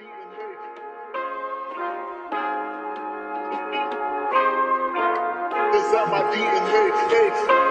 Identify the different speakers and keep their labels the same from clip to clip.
Speaker 1: Is that my DNA?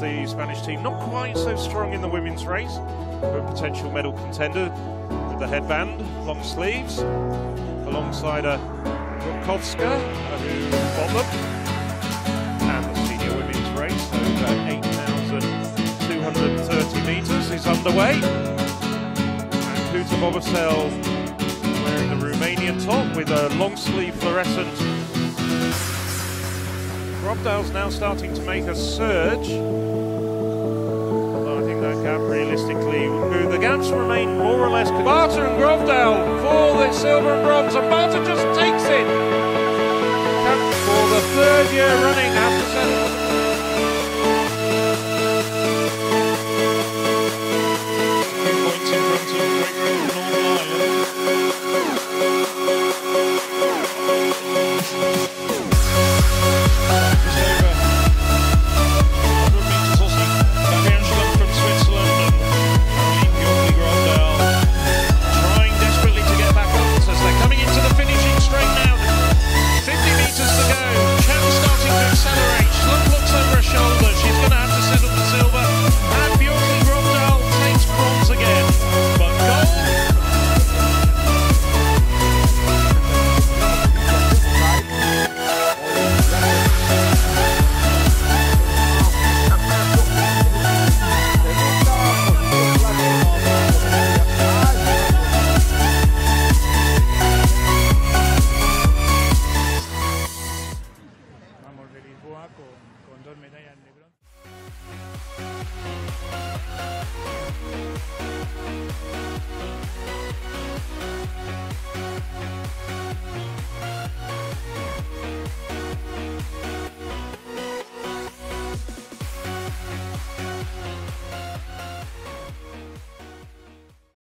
Speaker 2: The Spanish team not quite so strong in the women's race, but potential medal contender with the headband, long sleeves, alongside a Rutkowska, uh, who got them, and the senior women's race over 8,230 metres is underway. And Kuta Bobasel wearing the Romanian top with a long sleeve fluorescent Grøvdal's now starting to make a surge. Although I think that gap realistically, the gaps remain more or less. Barter and Grøvdal for the silver and bronze, and Barter just takes it. For the third year running
Speaker 3: con, con dos medallas